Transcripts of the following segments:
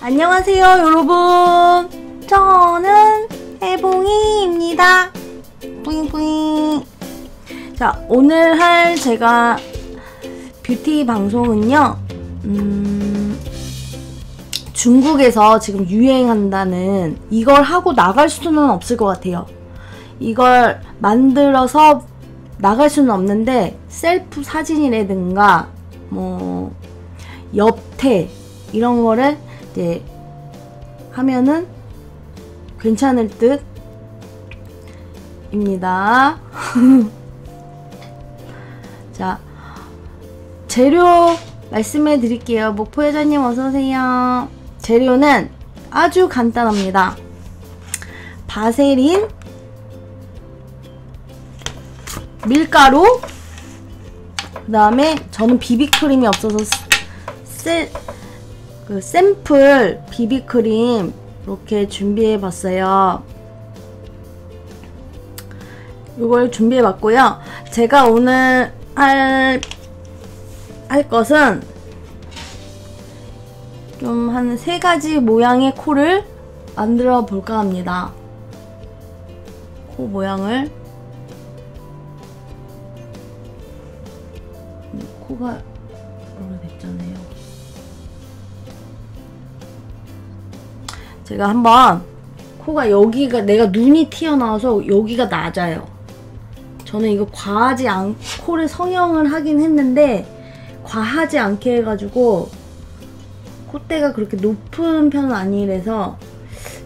안녕하세요, 여러분. 저는 해봉이입니다. 뿌잉뿌잉. 자, 오늘 할 제가 뷰티 방송은요, 음, 중국에서 지금 유행한다는 이걸 하고 나갈 수는 없을 것 같아요. 이걸 만들어서 나갈 수는 없는데 셀프 사진이라든가 뭐 옆태 이런 거를 이제 하면은 괜찮을 듯 입니다. 자, 재료 말씀해 드릴게요. 목포 여자님 어서오세요. 재료는 아주 간단합니다. 바세린, 밀가루, 그 다음에 저는 비비크림이 없어서 세, 그 샘플 비비크림 이렇게 준비해 봤어요. 이걸 준비해 봤고요. 제가 오늘 할, 할 것은 좀 한 세 가지 모양의 코를 만들어 볼까 합니다. 코 모양을 코가 제가 한번 코가 여기가 내가 눈이 튀어나와서 여기가 낮아요. 저는 이거 과하지 않 코를 성형을 하긴 했는데 과하지 않게 해가지고 콧대가 그렇게 높은 편은 아니라서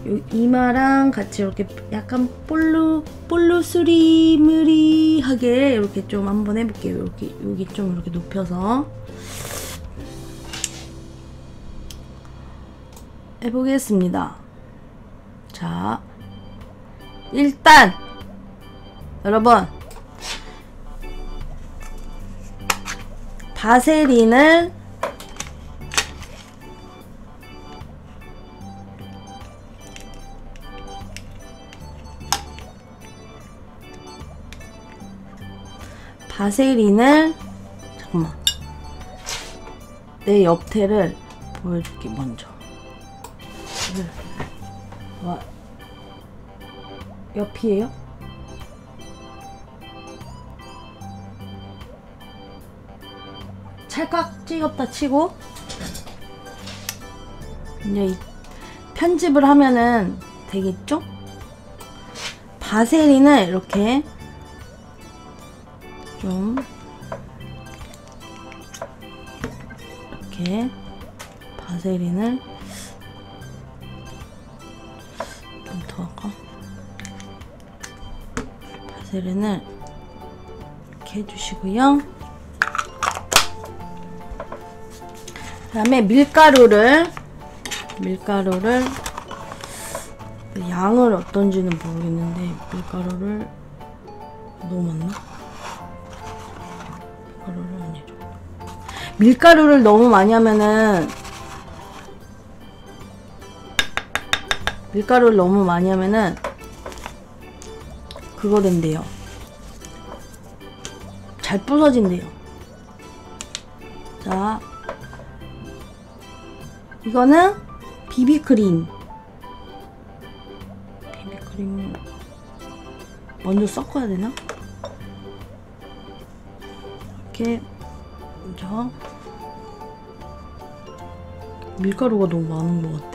요 이마랑 같이 이렇게 약간 볼루 볼루스리무리하게 이렇게 좀 한번 해볼게요. 이렇게 여기 좀 이렇게 높여서 해보겠습니다. 자, 일단 여러분 바세린을 바세린을 잠깐만 내 옆태를 보여줄게 먼저 와 옆이에요? 찰칵 찍었다 치고 이제 이 편집을 하면은 되겠죠? 바세린을 이렇게 좀 이렇게 바세린을 바세린을 이렇게 해주시고요. 그 다음에 밀가루를 밀가루를 양을 어떤지는 모르겠는데 밀가루를 너무 많나? 밀가루를 아니죠. 밀가루를 너무 많이 하면은 밀가루를 너무 많이 하면은 그거 된대요. 잘 부서진대요. 자, 이거는 비비크림. 비비크림 먼저 섞어야 되나? 이렇게 먼저 밀가루가 너무 많은 것 같아.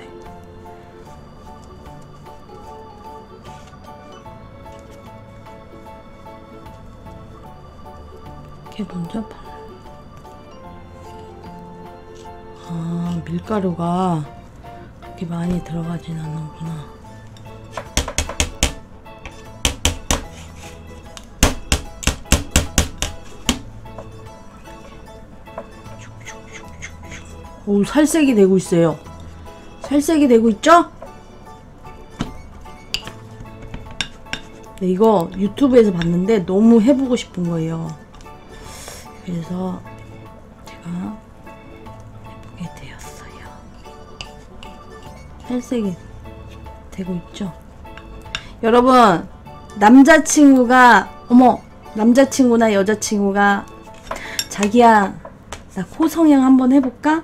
이렇게 먼저 발. 아 밀가루가 그렇게 많이 들어가진 않는구나. 오 살색이 되고 있어요. 살색이 되고 있죠? 네, 이거 유튜브에서 봤는데 너무 해보고 싶은 거예요. 그래서 제가 해보게 되었어요. 살색이 되고 있죠? 여러분, 남자친구가, 어머, 남자친구나 여자친구가 자기야, 나 코 성형 한번 해볼까?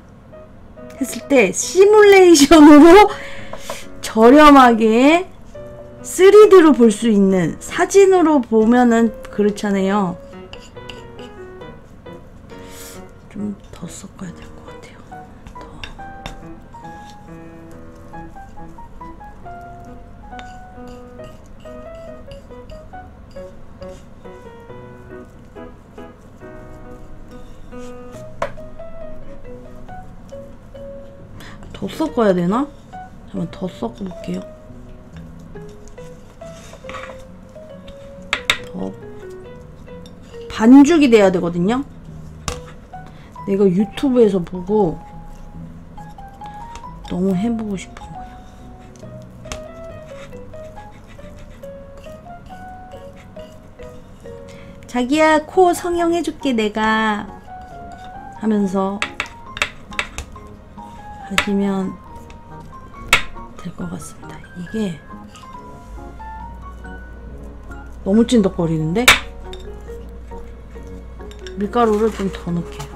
했을 때 시뮬레이션으로 저렴하게 3D로 볼 수 있는 사진으로 보면은 그렇잖아요. 더 섞어야 될 것 같아요. 더. 더 섞어야 되나? 잠깐 더 섞어 볼게요. 더 반죽이 돼야 되거든요. 내가 유튜브에서 보고 너무 해보고 싶은 거야. 자기야 코 성형해줄게 내가 하면서 하시면 될 것 같습니다. 이게 너무 찐덕거리는데 밀가루를 좀 더 넣을게요.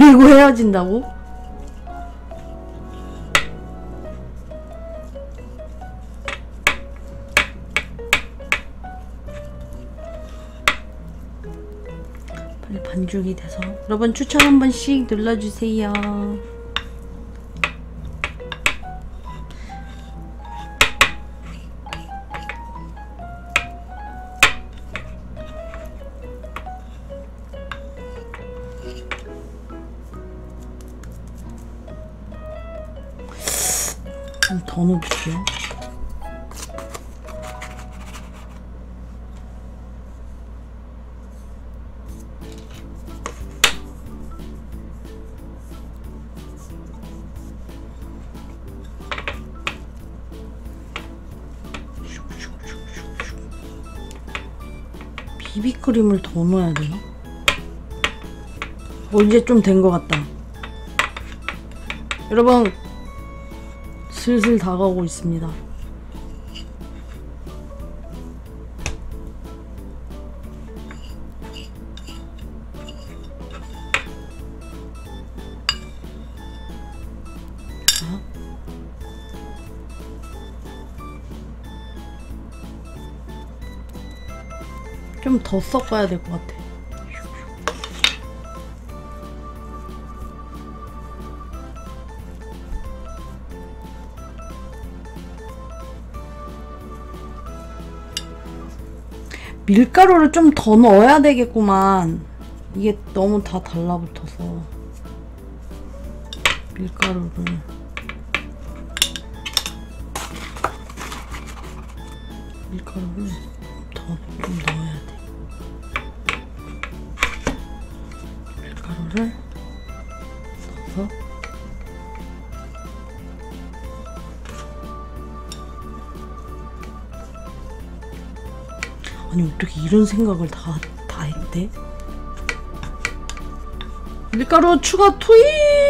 그리고 헤어진다고? 빨리 반죽이 돼서 여러분 추천 한 번씩 눌러주세요. 비비크림을 더 넣어야 되나? 어, 이제 좀 된 것 같다. 여러분, 슬슬 다가오고 있습니다. 더 섞어야 될 것 같아. 밀가루를 좀 더 넣어야 되겠구만. 이게 너무 다 달라붙어서. 밀가루를. 밀가루를 더 좀 넣어야 돼. 밀가루를 넣어서 아니 어떻게 이런 생각을 다, 다 했대? 밀가루 추가 투입!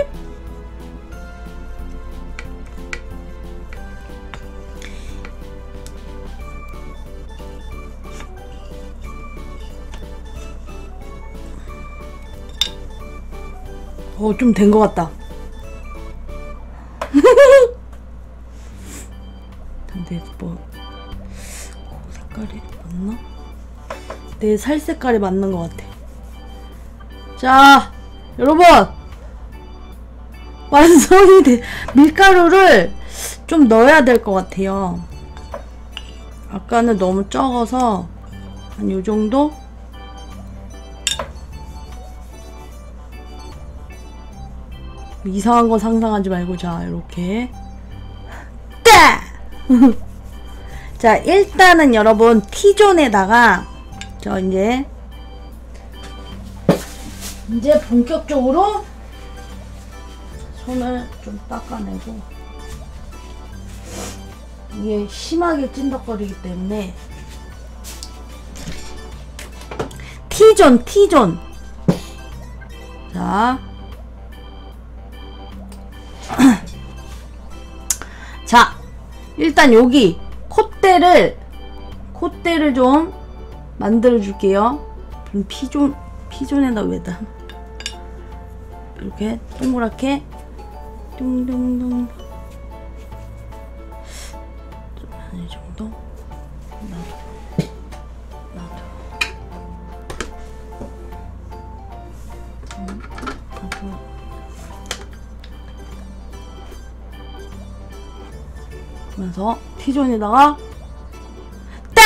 어, 좀 된 것 같다. 근데 뭐, 코 색깔이 맞나? 내 살 색깔이 맞는 것 같아. 자, 여러분! 완성이 돼. 밀가루를 좀 넣어야 될 것 같아요. 아까는 너무 적어서 한 요 정도? 이상한 거 상상하지 말고 자 이렇게 따! 자 일단은 여러분 T존에다가 저 이제 이제 본격적으로 손을 좀 닦아내고 이게 심하게 찐덕거리기 때문에 T존 T존 자 자, 일단 여기 콧대를 콧대를 좀 만들어 줄게요. 피존 피존에다 왜다 이렇게 동그랗게 뚱뚱뚱 T존에다가 따!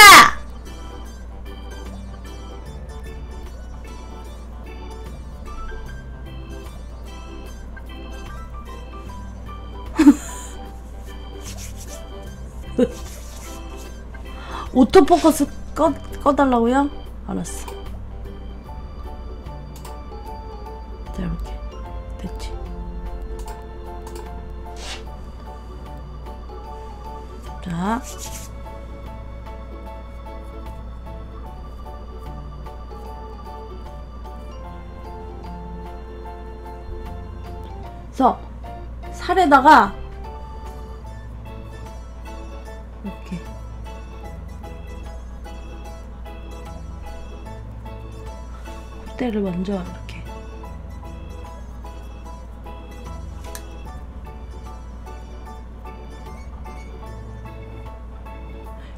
오토포커스 꺼, 꺼달라고요? 알았어. 그래서 살에다가 이렇게 콧대를 먼저 이렇게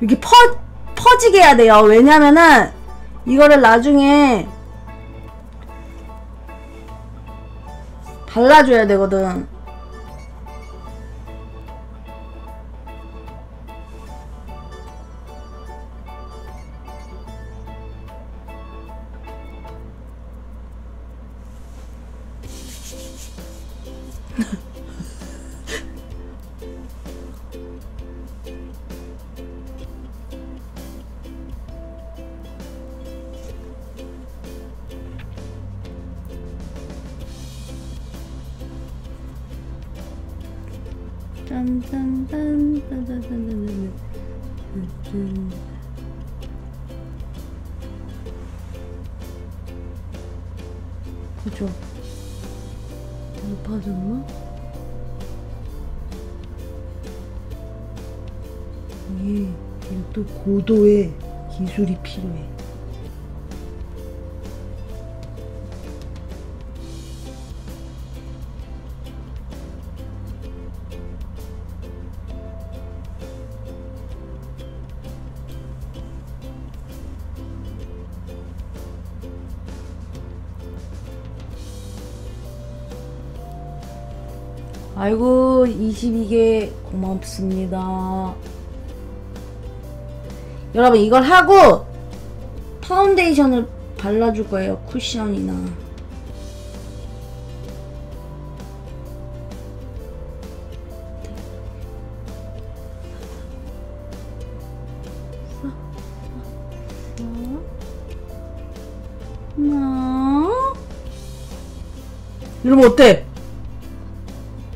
이렇게 퍼, 퍼지게 해야 돼요. 왜냐면은 이거를 나중에 발라줘야 되거든. 고도의 기술이 필요해. 아이고 22개 고맙습니다. 여러분 이걸 하고 파운데이션을 발라줄 거예요. 쿠션이나. 이러면 어때?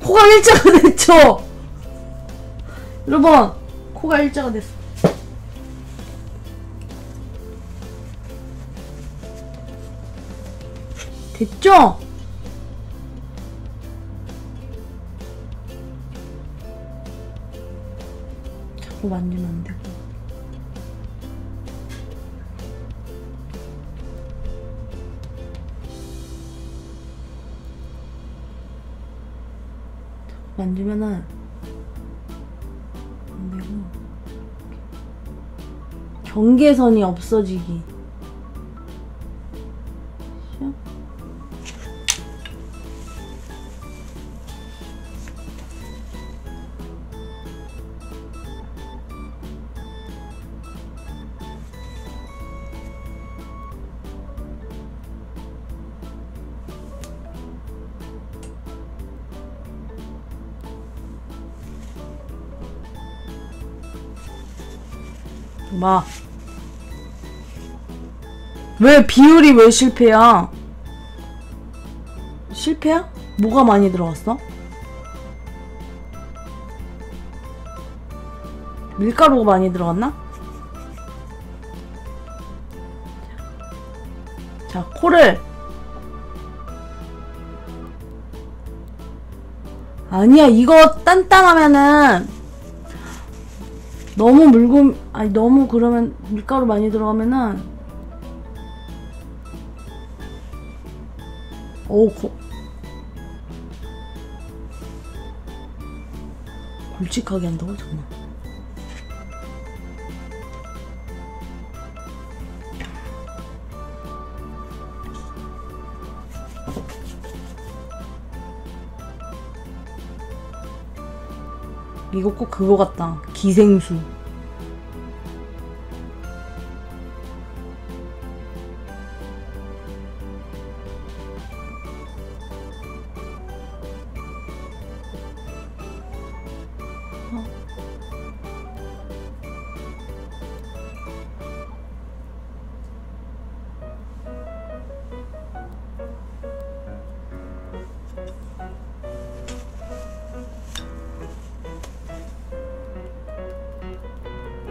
코가 일자가 됐죠? 여러분 코가 일자가 됐어 됐죠? 자꾸 만지면 안 되고. 만지면은 안 되고. 경계선이 없어지기 마. 왜 비율이 왜 실패야? 실패야? 뭐가 많이 들어갔어? 밀가루가 많이 들어갔나? 자, 코를 아니야, 이거 단단하면은 너무 물금 아니 너무 그러면 밀가루 많이 들어가면은 어우 거, 굵직하게 한다고? 정말. 이거 꼭 그거 같다. 기생수.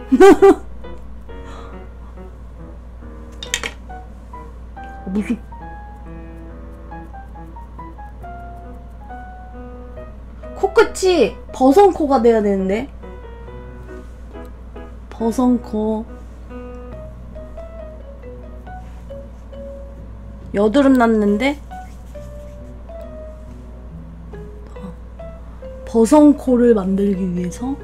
무슨 코끝이 버선코가 돼야 되는데. 버선코. 여드름 났는데. 버선코를 만들기 위해서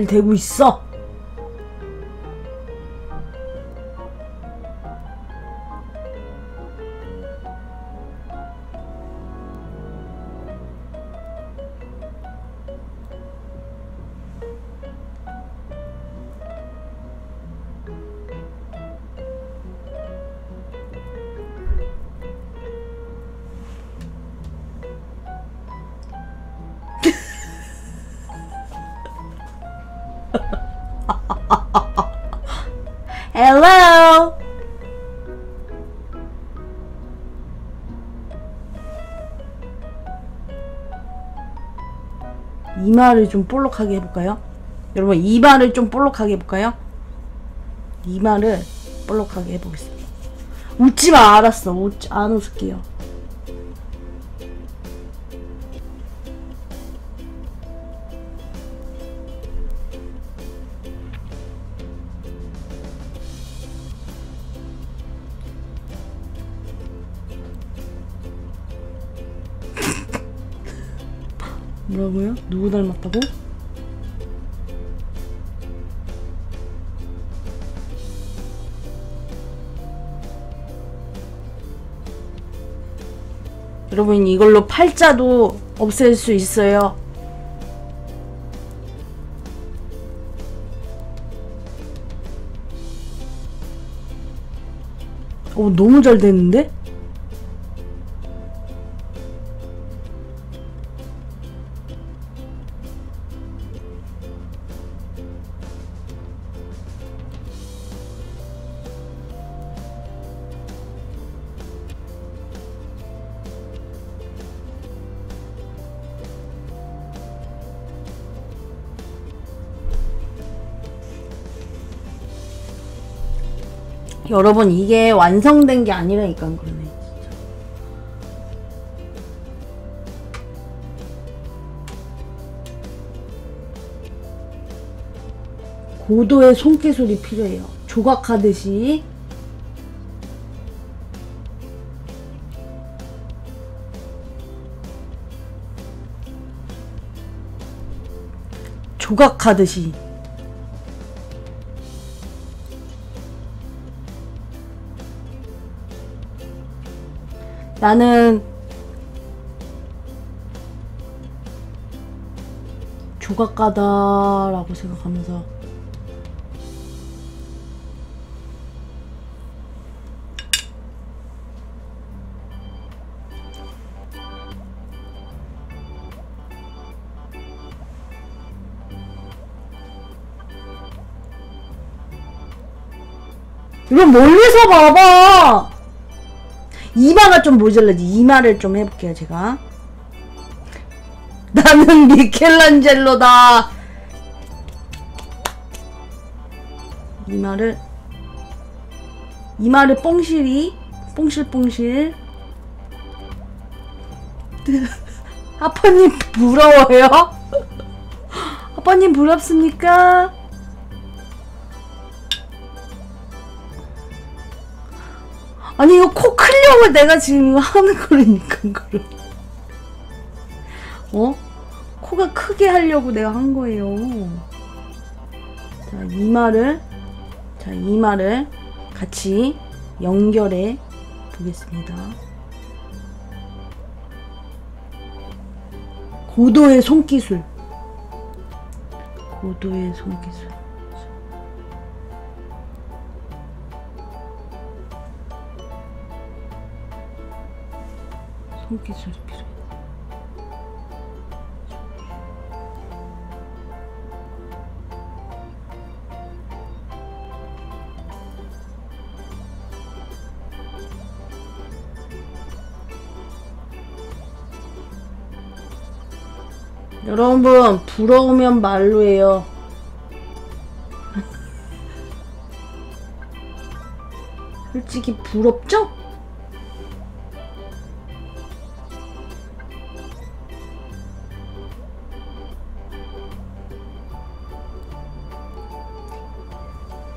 잘 되고 있어. Hello. 이마를 좀 볼록하게 해볼까요? 여러분 이마를 좀 볼록하게 해볼까요? 이마를 볼록하게 해보겠습니다. 웃지마 알았어 웃지 안 웃을게요. 누구 닮았다고? 여러분 이걸로 팔자도 없앨 수 있어요. 어 너무 잘 됐는데? 여러분 이게 완성된 게 아니라니까 그러네. 고도의 손기술이 필요해요. 조각하듯이 조각하듯이 나는 조각가다라고 생각하면서 이건 멀리서 봐봐. 이마가 좀 모자라지. 이마를 좀 해볼게요, 제가. 나는 미켈란젤로다. 이마를 이마를 뽕실이 뽕실뽕실 아빠님 부러워요? 아빠님 부럽습니까? 아니 이거 코 클려고 내가 지금 하는 거라니까 그걸 어? 코가 크게 하려고 내가 한 거예요. 자 이마를 자 이마를 같이 연결해 보겠습니다. 고도의 손기술. 고도의 손기술 손기술 필요해 여러분 부러우면 말로 해요 솔직히 부럽죠?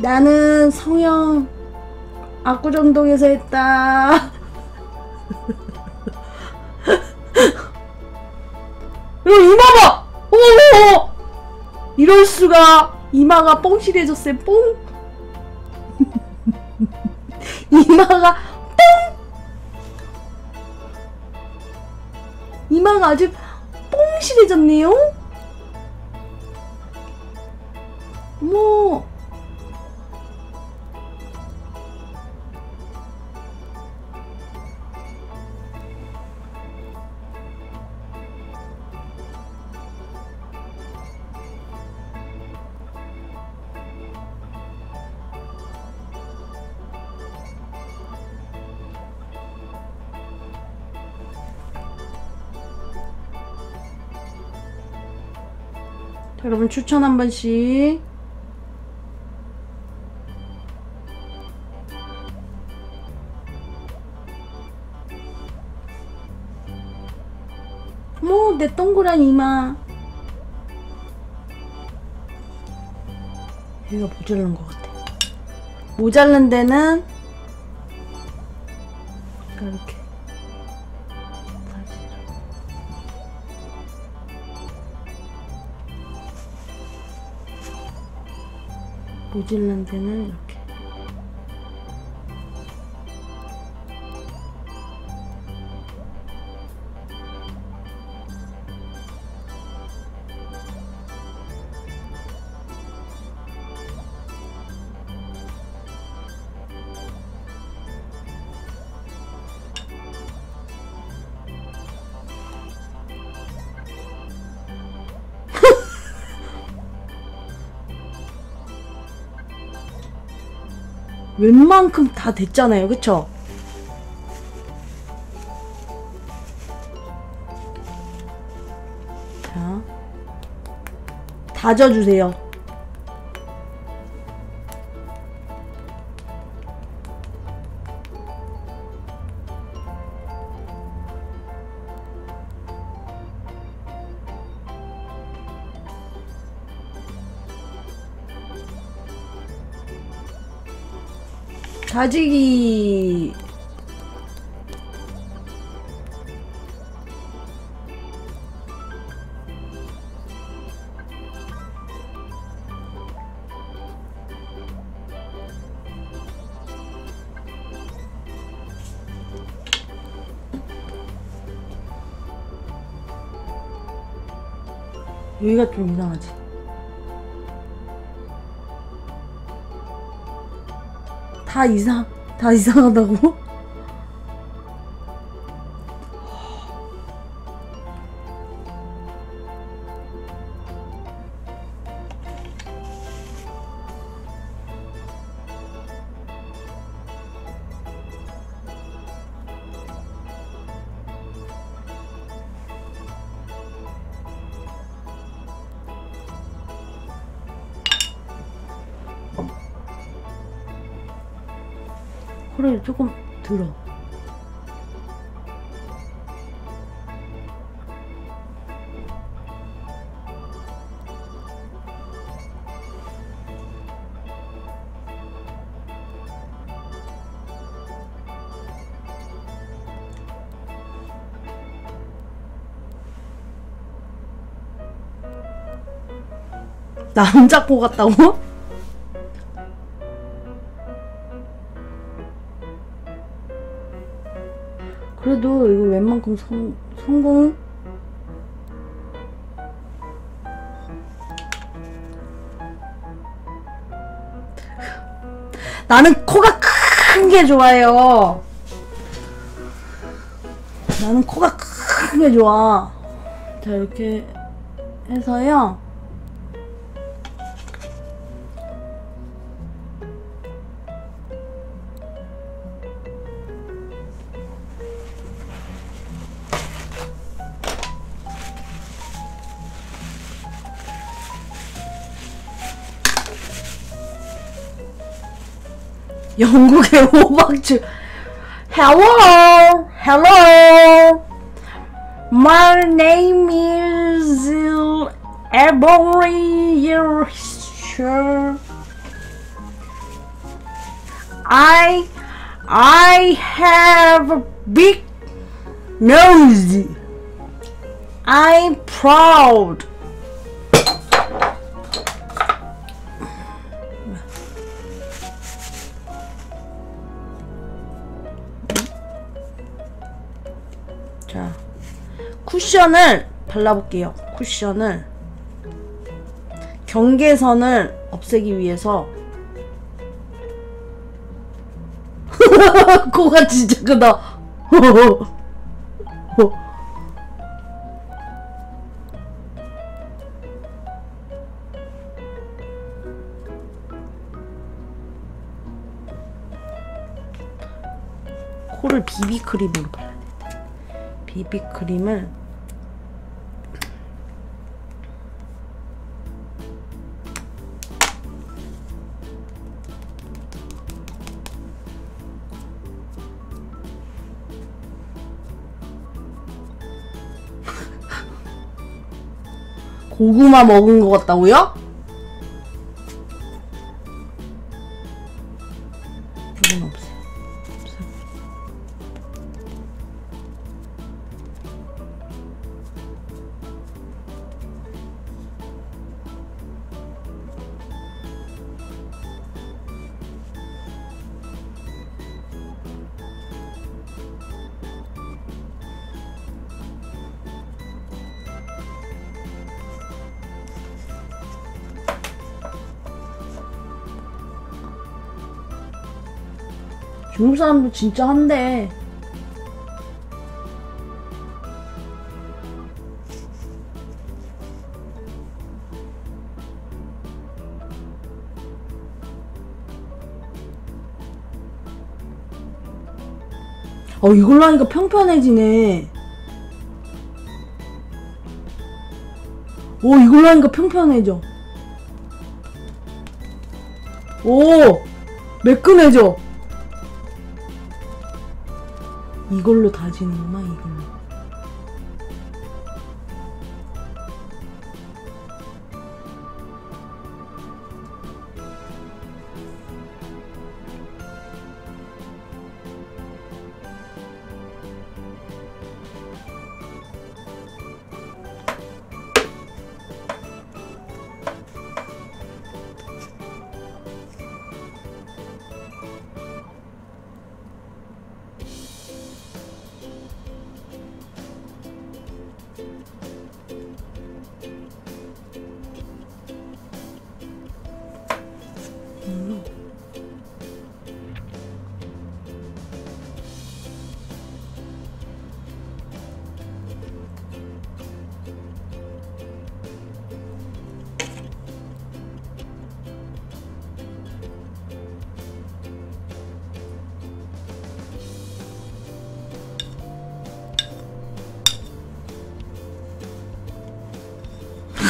나는 성형 압구정동에서 했다. 야 이마 봐! 어머 이럴 수가. 이마가 뻥실해졌어요 뽕. 이마가 뽕! 이마가 아주 뽕실해졌네요. 어머 추천 한 번씩. 뭐, 내 동그란 이마. 여기가 모자른 것 같아. 모자른 데는 데는 이렇게 웬만큼 다 됐잖아요. 그쵸? 자. 다져주세요 다지기. 여기가 좀 이상하지 다 이상 다 이상하다고? 조금 들어. 남자 코 같다고? 웬만큼 성, 성공? 나는 코가 큰 게 좋아요. 나는 코가 큰 게 좋아. 자, 이렇게 해서요. 영국의 호박주. Hello, hello. My name is Ebony. Sure. I I have a big nose. I'm proud. 쿠션을 발라볼게요. 쿠션을 경계선을 없애기 위해서 코가 진짜 크다. 코를 비비크림으로 발라야 돼. 비비크림을 고구마 먹은 것 같다고요? 중국 사람도 진짜 한대. 어, 이걸로 하니까 평편해지네. 오, 이걸로 하니까 평편해져. 오! 매끈해져. 이걸로 다지는구나, 이걸로.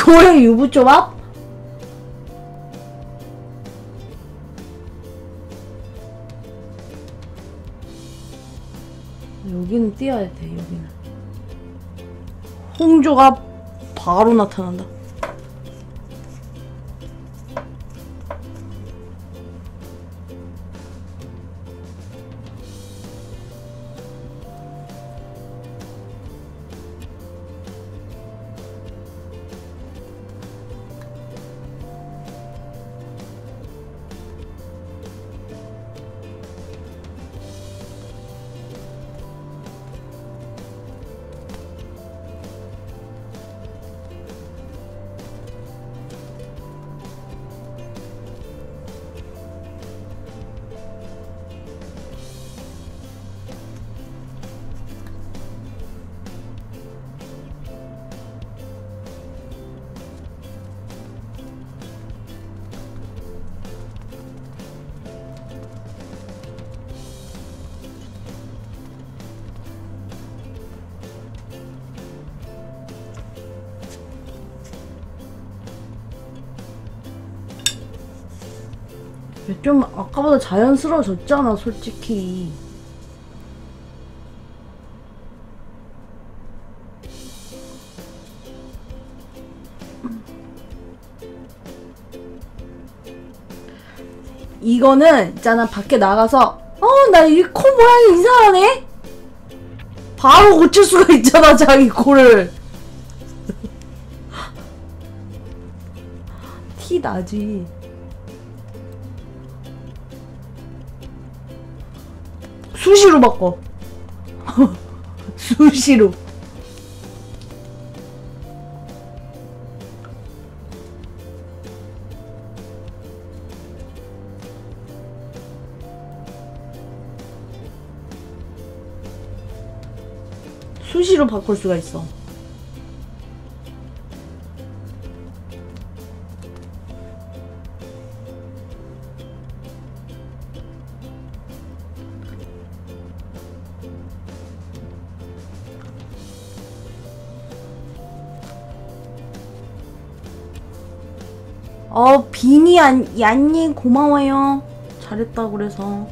소형 유부조합? 여기는 띄어야 돼 여기는 홍조가 바로 나타난다 아까보다 자연스러워졌잖아 솔직히. 이거는 있잖아 밖에 나가서 어 나 이 코 모양이 이상하네? 바로 고칠 수가 있잖아 자기 코를. 티 나지 수시로 바꿔. 수시로. 수시로 바꿀 수가 있어 어 비니 안, 얀님 고마워요. 잘했다 그래서.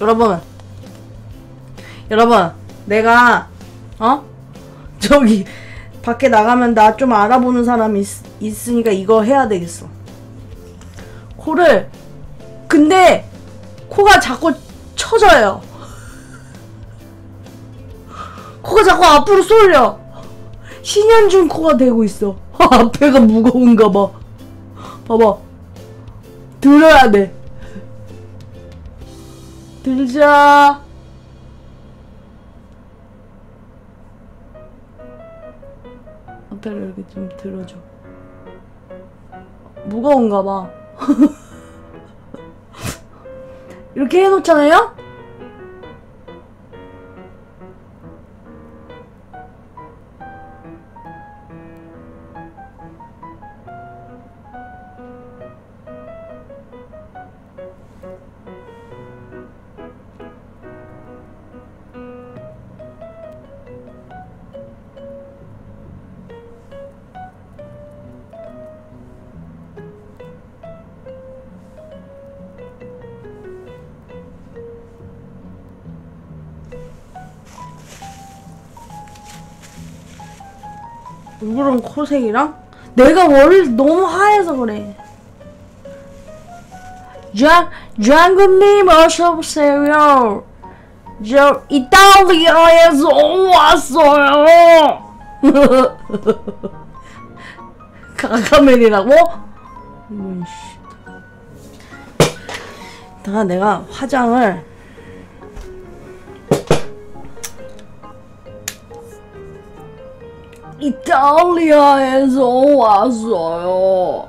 여러분. 여러분 내가 어? 저기 밖에 나가면 나 좀 알아보는 사람이 있, 있으니까 이거 해야 되겠어. 코를 근데 코가 자꾸 쳐져요. 코가 자꾸 앞으로 쏠려. 신현준 코가 되고 있어. 앞에가 무거운가 봐. 봐봐. 들어야 돼. 들자 앞에를 이렇게 좀 들어줘 무거운가 봐 이렇게 해놓잖아요? 얼굴은 코색이랑? 내가 머리를 너무 하얘서 그래. 장, 장군님 어서오세요. 저 이탈리아에서 왔어요. 씨. 다 내가 화장을 이탈리아에서 왔어요.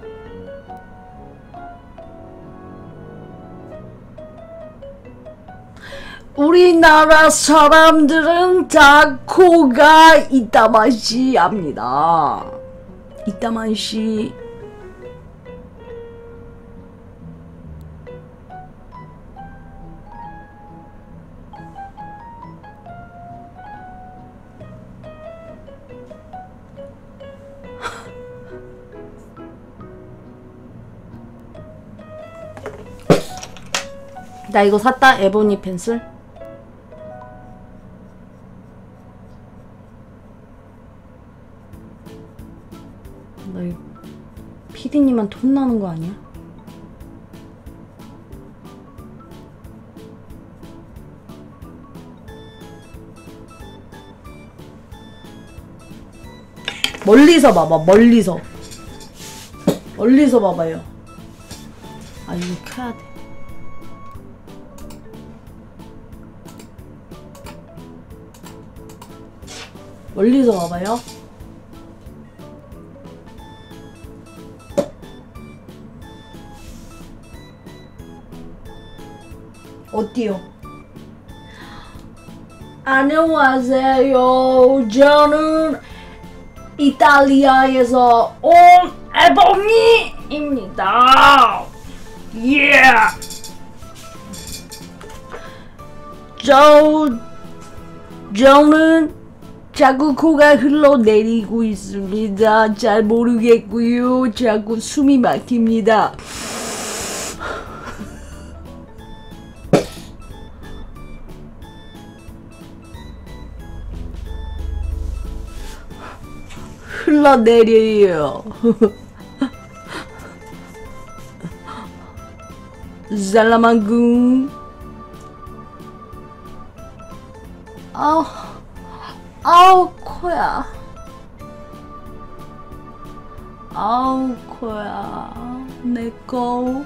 우리나라 사람들은 다 코가 이따만시 합니다. 이따만시. 나 이거 샀다 에보니 펜슬. 나 이거 피디님한테 혼나는 거 아니야? 멀리서 봐봐 멀리서. 멀리서 봐봐요. 아 이거 켜야 돼 멀리서 봐봐요 어때요? 안녕하세요. 저는 이탈리아에서 온 에보니입니다. 예. 저 저는 자꾸 코가 흘러내리고 있습니다. 잘 모르겠고요. 자꾸 숨이 막힙니다. 흘러내려요. 살라망궁. 아우, 아우, 코야. 아우, 코야. 내 거.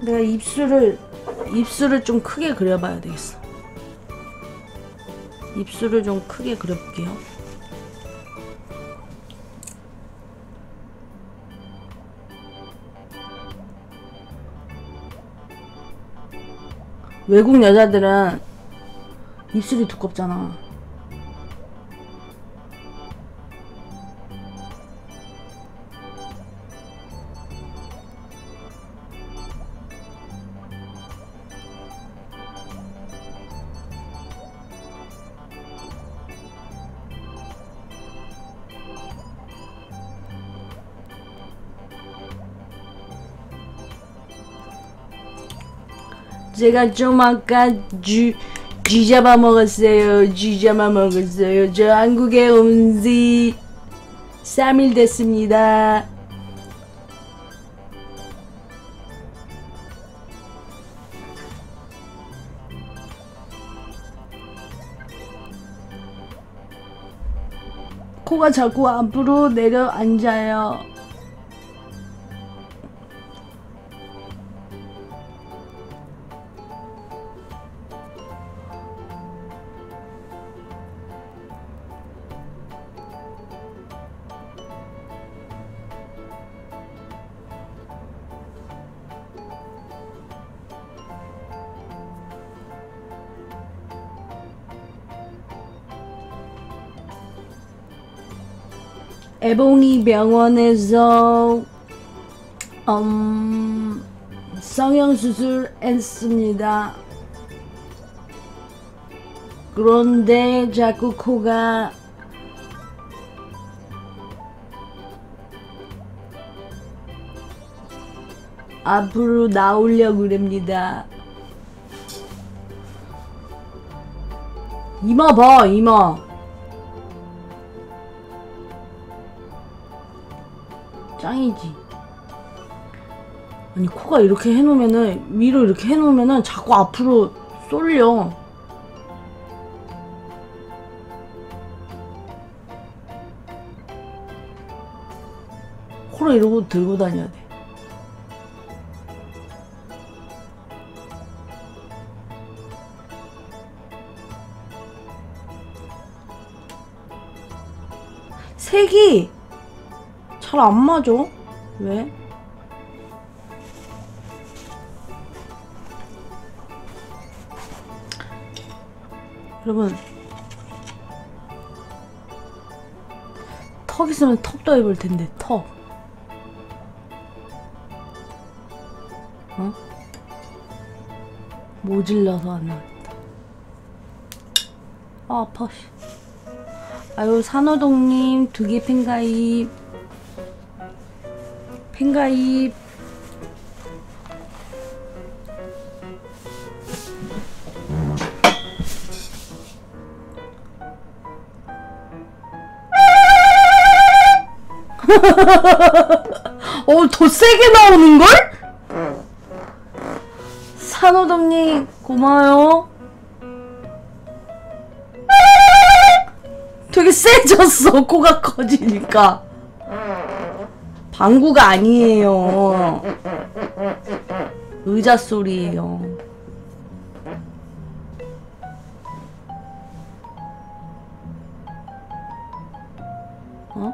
내가 입술을, 입술을 좀 크게 그려봐야 되겠어. 입술을 좀 크게 그려볼게요. 외국 여자들은 입술이 두껍잖아. 제가 좀 아까 쥐, 쥐 잡아 먹었어요. 쥐 잡아 먹었어요. 저 한국에 온 지 3일 됐습니다. 코가 자꾸 앞으로 내려앉아요. 에보니 병원에서 음, 성형수술 했습니다. 그런데 자꾸 코가 앞으로 나오려고 그럽니다. 이마 봐, 이마. 짱이지. 아니 코가 이렇게 해놓으면은 위로 이렇게 해놓으면은 자꾸 앞으로 쏠려. 코를 이러고 들고 다녀야 돼. 색이 잘 안 맞아. 왜? 여러분 턱 있으면 턱도 해볼 텐데 턱. 어? 모질러서 안 나왔다. 아 아파. 씨. 아유 산호동님 두 개 팬가입. 팬가입 어, 더 세게 나오는걸? 산호동님, 고마워요. 되게 세졌어, 코가 커지니까. 방구가 아니에요. 의자 소리예요. 어?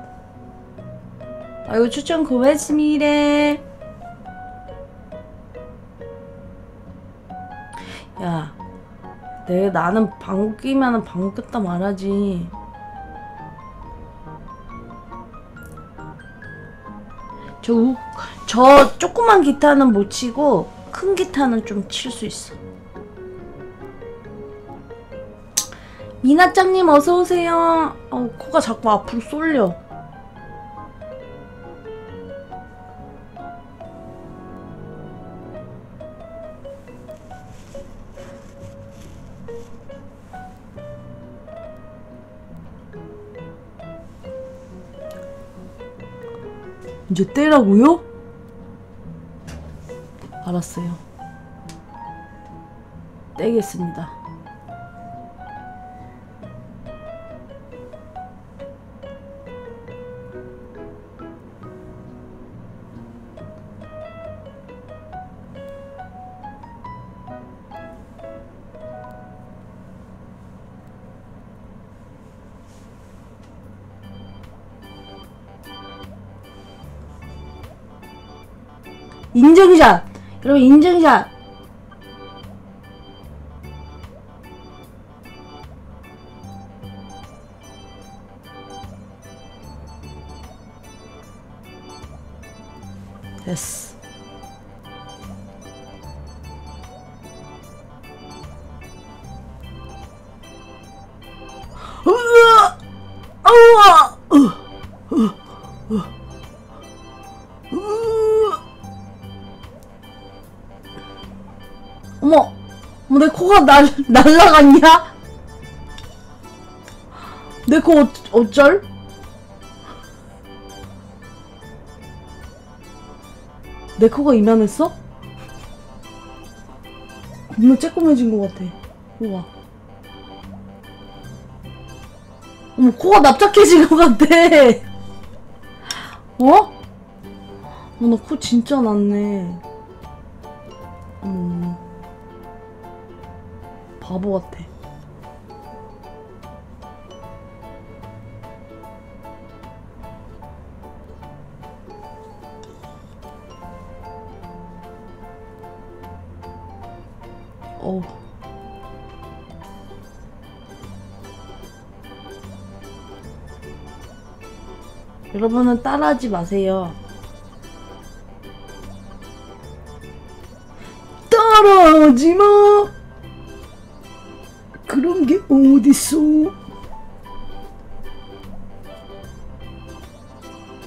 아유 추천 고맙습니다. 야, 내 나는 방구 끼면은 방구 꼈다 말하지. 저, 우, 저 조그만 기타는 못 치고 큰 기타는 좀 칠 수 있어. 미나짱님 어서 오세요. 어, 코가 자꾸 앞으로 쏠려. 이제 떼라고요? 알았어요. 떼겠습니다. 인증샷! 여러분 인증샷! 됐어. 코가 날, 날라갔냐? 내코 어, 어쩔? 내 코가 이만했어? 너무 쬐꼬매진 것 같아. 우와. 어머, 코가 납작해진 것 같아. 어? 어, 나 코 진짜 났네. 바보 같아. 어. 여러분은 따라하지 마세요. 따라하지 마. 게 어딨어?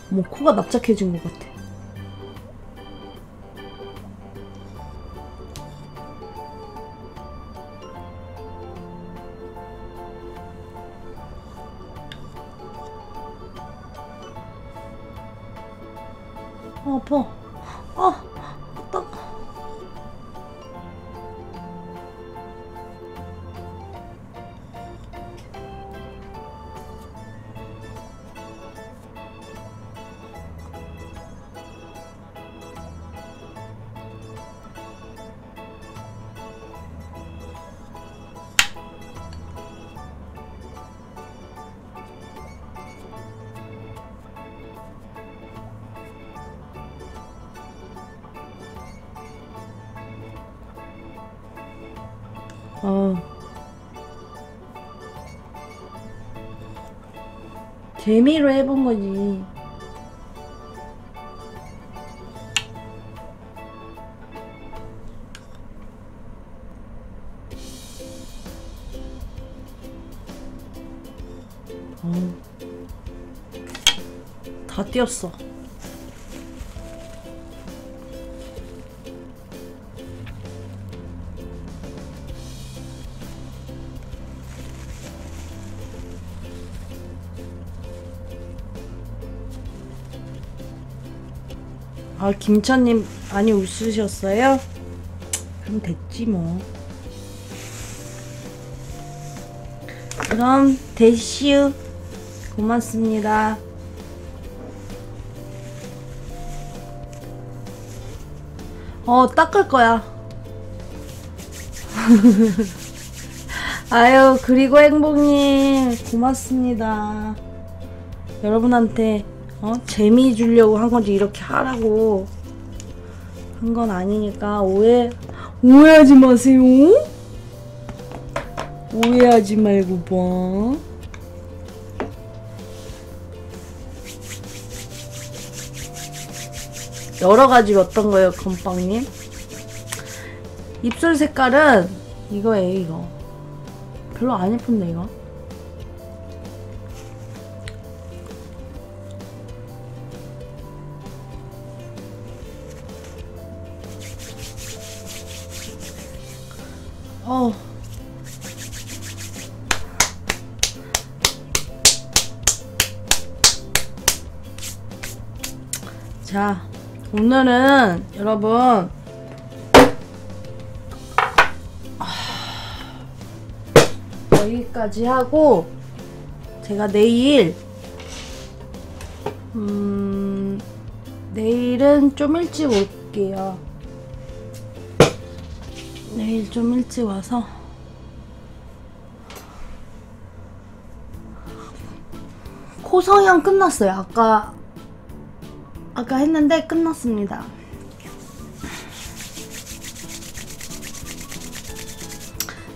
뭐 코가 납작해진 것 같아. 아, 재미로 해본 거지. 어. 다 뛰었어. 아 김천님 많이 웃으셨어요? 그럼 됐지 뭐. 그럼 대슈 고맙습니다. 어 닦을 거야. 아유 그리고 행복님 고맙습니다. 여러분한테 어? 재미 주려고 한 건지 이렇게 하라고 한 건 아니니까 오해 오해하지 마세요. 오해하지 말고 봐. 여러 가지 어떤 거예요 건빵님? 입술 색깔은 이거예요 이거. 별로 안 예쁜데 이거 어. 자, 오늘은 여러분 여기까지 하고 제가 내일 음 내일은 좀 일찍 올게요. 내일 좀 일찍 와서 코 성형 끝났어요. 아까 아까 했는데 끝났습니다.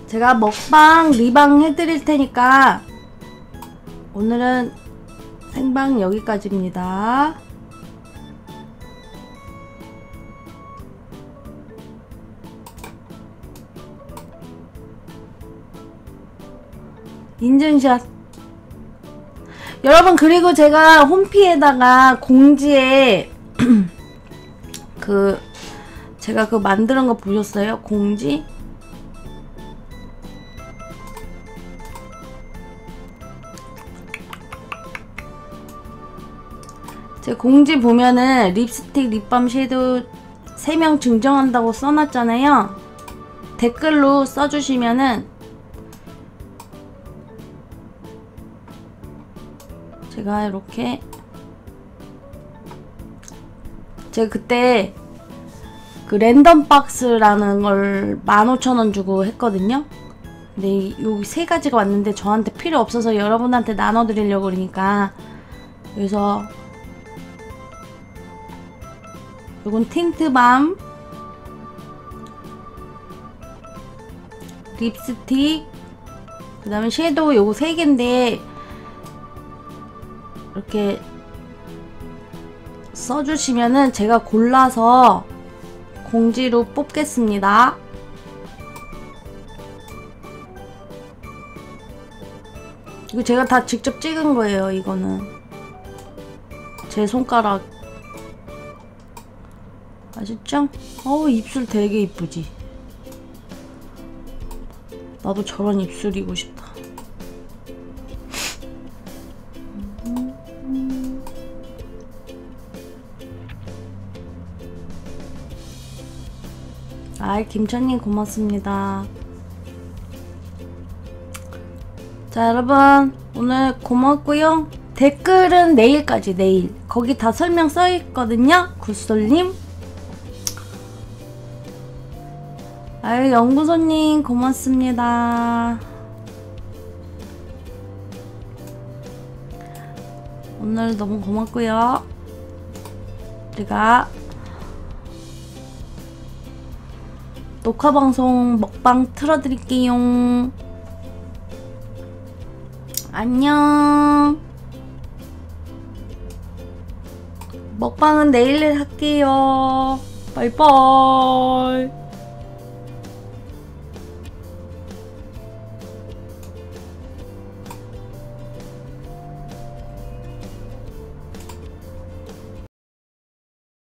제가 먹방 리방 해드릴 테니까 오늘은 생방 여기까지입니다. 인증샷 여러분 그리고 제가 홈피에다가 공지에 그 제가 그 만드는 거 보셨어요? 공지? 제 공지 보면은 립스틱, 립밤, 섀도우 3명 증정한다고 써놨잖아요. 댓글로 써주시면은 제가 이렇게 제가 그때 그 랜덤 박스라는 걸 15,000원 주고 했거든요. 근데 여기 세 가지가 왔는데 저한테 필요 없어서 여러분한테 나눠드리려고 그러니까 그래서 요건 틴트밤 립스틱 그 다음에 섀도우 요거 세 개인데 이렇게 써주시면은 제가 골라서 공지로 뽑겠습니다. 이거 제가 다 직접 찍은 거예요, 이거는. 제 손가락. 아시죠? 어우, 입술 되게 이쁘지? 나도 저런 입술이고 싶다. 아이 김천님 고맙습니다. 자 여러분 오늘 고맙고요. 댓글은 내일까지 내일 거기 다 설명 써있거든요. 굿솔님 아유 연구소님 고맙습니다. 오늘 너무 고맙고요. 우리가 녹화 방송 먹방 틀어드릴게요. 안녕. 먹방은 내일 할게요. 바이바이.